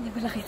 Ya, berlaki.